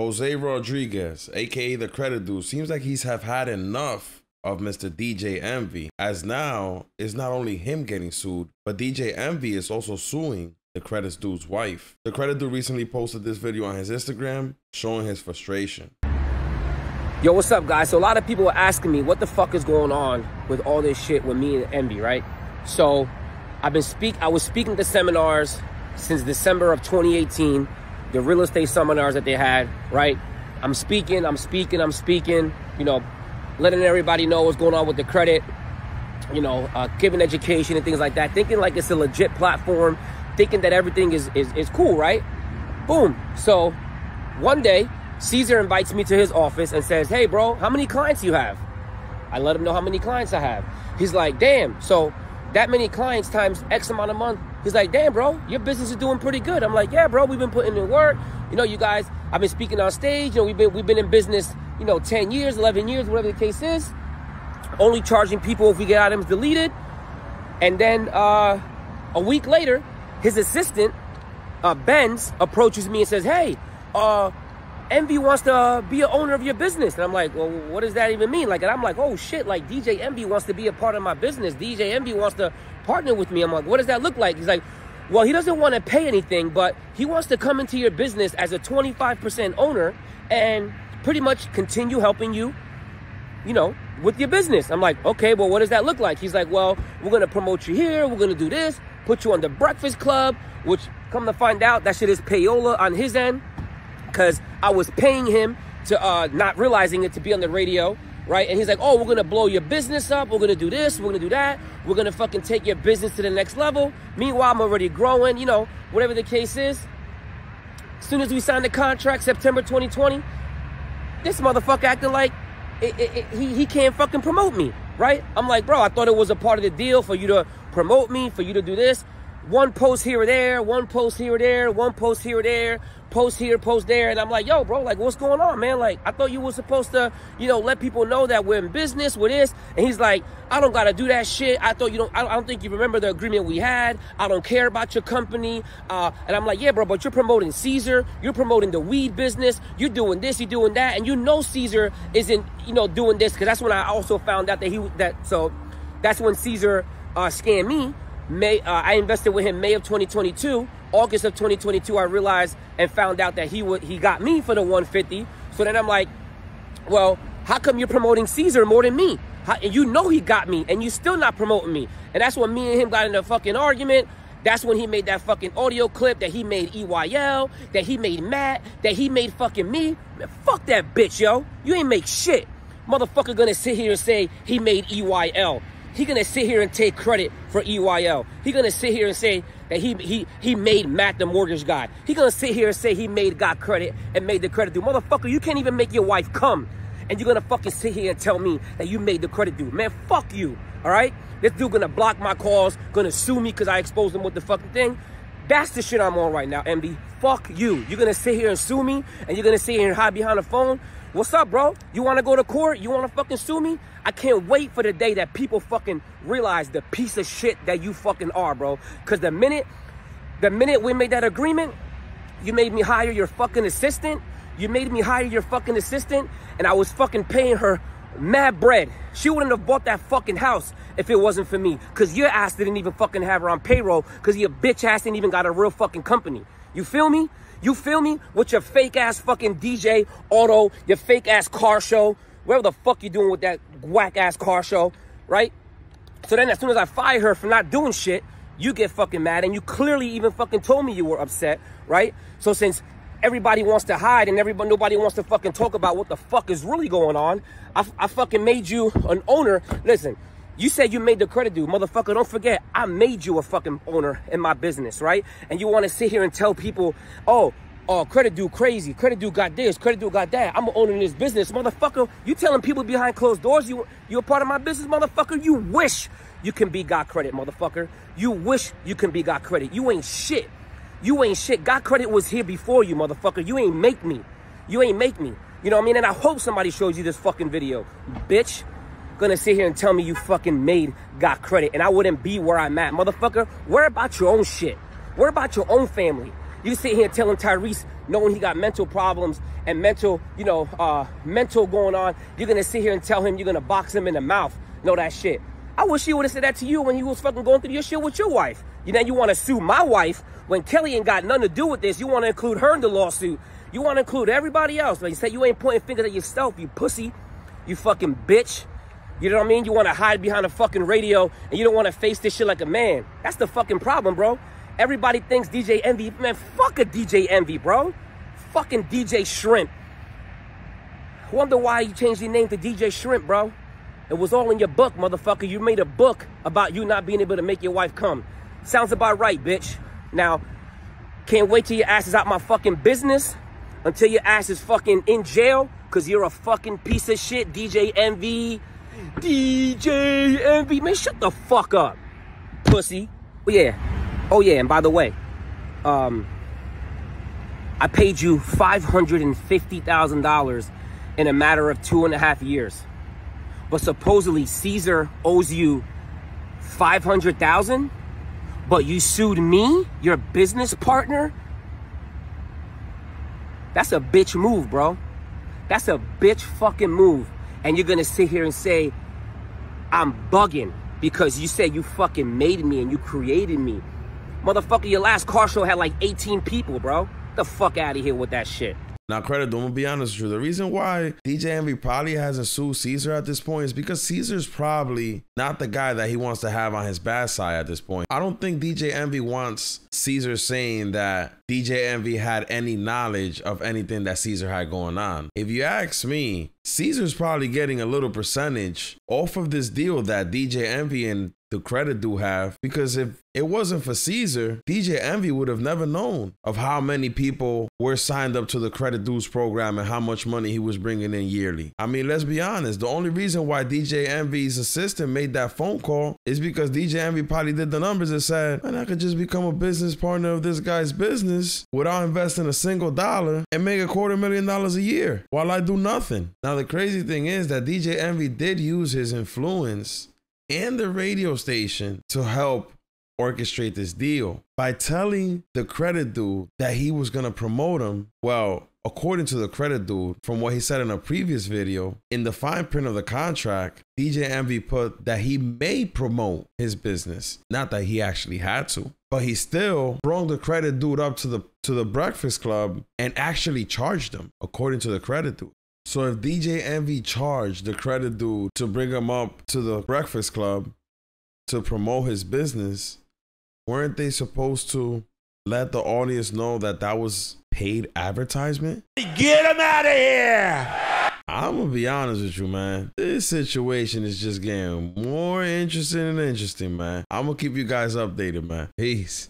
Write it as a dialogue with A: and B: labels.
A: Jose Rodriguez, aka the credit dude, seems like he's have had enough of Mr. DJ Envy, as now it's not only him getting sued, but DJ Envy is also suing the credit dude's wife. The credit dude recently posted this video on his Instagram showing his frustration.
B: Yo, what's up, guys? So a lot of people are asking me what the fuck is going on with all this shit with me and Envy, right? So I've been speak. I was speaking to seminars since December of 2018, the real estate seminars that they had, right? I'm speaking, I'm speaking, I'm speaking. You know, letting everybody know what's going on with the credit. You know, uh, giving education and things like that. Thinking like it's a legit platform. Thinking that everything is is, is cool, right? Boom. So one day Cesar invites me to his office and says, Hey, bro, how many clients you have? I let him know how many clients I have. He's like, Damn, so that many clients times X amount a month. He's like, Damn, bro, your business is doing pretty good. I'm like, Yeah, bro, we've been putting in work. You know, you guys, I've been speaking on stage. You know, we've been, we've been in business, you know, 10 years, 11 years, whatever the case is. Only charging people if we get items deleted. And then uh, a week later, his assistant, uh, Benz, approaches me and says, Hey, uh, Envy wants to be an owner of your business. And I'm like, well, what does that even mean? Like, and I'm like, oh shit, like DJ Envy wants to be a part of my business. DJ Envy wants to partner with me. I'm like, what does that look like? He's like, well, he doesn't want to pay anything, but he wants to come into your business as a 25% owner and pretty much continue helping you, you know, with your business. I'm like, okay, well, what does that look like? He's like, well, we're going to promote you here. We're going to do this, put you on the breakfast club, which come to find out, that shit is payola on his end because I was paying him to uh, not realizing it to be on the radio, right? And he's like, oh, we're gonna blow your business up. We're gonna do this. We're gonna do that. We're gonna fucking take your business to the next level. Meanwhile, I'm already growing, you know, whatever the case is. As soon as we signed the contract, September 2020, this motherfucker acting like it, it, it, he, he can't fucking promote me, right? I'm like, bro, I thought it was a part of the deal for you to promote me, for you to do this one post here or there, one post here or there, one post here or there, post here, post there. And I'm like, yo, bro, like, what's going on, man? Like, I thought you were supposed to, you know, let people know that we're in business with this. And he's like, I don't got to do that shit. I thought you don't, I don't think you remember the agreement we had. I don't care about your company. Uh, and I'm like, yeah, bro, but you're promoting Cesar. You're promoting the weed business. You're doing this, you're doing that. And you know Cesar isn't, you know, doing this. Cause that's when I also found out that he, that, so that's when Cesar uh, scammed me May uh, I invested with him May of 2022. August of 2022, I realized and found out that he would he got me for the 150. So then I'm like, well, how come you're promoting Cesar more than me? How, and you know he got me, and you still not promoting me. And that's when me and him got in a fucking argument. That's when he made that fucking audio clip that he made EYL, that he made Matt, that he made fucking me. Man, fuck that bitch, yo. You ain't make shit. Motherfucker gonna sit here and say he made EYL. He gonna sit here and take credit for EYL. He gonna sit here and say that he he he made Matt the mortgage guy. He gonna sit here and say he made Got Credit and made the credit dude. Motherfucker, you can't even make your wife come. And you're gonna fucking sit here and tell me that you made the credit dude. Man, fuck you. All right? This dude gonna block my calls, gonna sue me because I exposed him with the fucking thing. That's the shit I'm on right now, MD. Fuck you. You're gonna sit here and sue me, and you're gonna sit here and hide behind the phone. What's up, bro? You wanna go to court? You wanna fucking sue me? I can't wait for the day that people fucking realize the piece of shit that you fucking are, bro. Cause the minute, the minute we made that agreement, you made me hire your fucking assistant. You made me hire your fucking assistant, and I was fucking paying her mad bread. She wouldn't have bought that fucking house if it wasn't for me. Cause your ass didn't even fucking have her on payroll. Cause your bitch ass didn't even got a real fucking company. You feel me? You feel me? With your fake ass fucking DJ auto, your fake ass car show, whatever the fuck you doing with that whack ass car show, right? So then as soon as I fire her for not doing shit, you get fucking mad and you clearly even fucking told me you were upset, right? So since everybody wants to hide and everybody nobody wants to fucking talk about what the fuck is really going on, I, I fucking made you an owner. Listen, you said you made the credit dude. Motherfucker, don't forget, I made you a fucking owner in my business, right? And you want to sit here and tell people, oh, oh, credit dude crazy. Credit dude got this. Credit dude got that. I'm owning this business. Motherfucker, you telling people behind closed doors you, you're a part of my business, motherfucker? You wish you can be Got Credit, motherfucker. You wish you can be Got Credit. You ain't shit. You ain't shit. Got Credit was here before you, motherfucker. You ain't make me. You ain't make me. You know what I mean? And I hope somebody shows you this fucking video, bitch gonna sit here and tell me you fucking made got credit and I wouldn't be where I'm at. Motherfucker, worry about your own shit. Worry about your own family. You sit here telling Tyrese, knowing he got mental problems and mental, you know, uh, mental going on, you're gonna sit here and tell him you're gonna box him in the mouth. Know that shit. I wish you would have said that to you when you was fucking going through your shit with your wife. You know, you want to sue my wife when Kelly ain't got nothing to do with this. You want to include her in the lawsuit. You want to include everybody else. But you say you ain't pointing fingers at yourself, you pussy. You fucking bitch. You know what I mean? You want to hide behind a fucking radio and you don't want to face this shit like a man. That's the fucking problem, bro. Everybody thinks DJ Envy. Man, fuck a DJ Envy, bro. Fucking DJ Shrimp. Wonder why you changed your name to DJ Shrimp, bro. It was all in your book, motherfucker. You made a book about you not being able to make your wife come. Sounds about right, bitch. Now, can't wait till your ass is out my fucking business until your ass is fucking in jail because you're a fucking piece of shit, DJ Envy. DJ Envy. Man, shut the fuck up, pussy. Oh, yeah. Oh, yeah, and by the way, um, I paid you $550,000 in a matter of two and a half years but supposedly Cesar owes you 500,000, but you sued me, your business partner? That's a bitch move, bro. That's a bitch fucking move. And you're gonna sit here and say, I'm bugging because you said you fucking made me and you created me. Motherfucker, your last car show had like 18 people, bro. The fuck out of here with that shit.
A: Now, credit, I'm gonna be honest with you. The reason why DJ Envy probably hasn't sued Cesar at this point is because Cesar's probably not the guy that he wants to have on his bad side at this point. I don't think DJ Envy wants Cesar saying that DJ Envy had any knowledge of anything that Cesar had going on. If you ask me, Cesar's probably getting a little percentage off of this deal that DJ Envy and the credit do have because if it wasn't for Cesar, DJ Envy would have never known of how many people were signed up to the credit dude's program and how much money he was bringing in yearly. I mean, let's be honest. The only reason why DJ Envy's assistant made that phone call is because DJ Envy probably did the numbers and said, man, I could just become a business partner of this guy's business without investing a single dollar and make a quarter million dollars a year while I do nothing. Now, the crazy thing is that DJ Envy did use his influence and the radio station to help orchestrate this deal by telling the credit dude that he was going to promote him. Well, according to the credit dude, from what he said in a previous video, in the fine print of the contract, DJ Envy put that he may promote his business, not that he actually had to. But he still brought the credit dude up to the to the Breakfast Club and actually charged him, according to the credit dude. So if DJ Envy charged the credit dude to bring him up to the Breakfast Club to promote his business, weren't they supposed to let the audience know that that was paid advertisement?
C: Get him out of here!
A: I'm gonna be honest with you, man. This situation is just getting more interesting and interesting, man. I'm gonna keep you guys updated, man. Peace.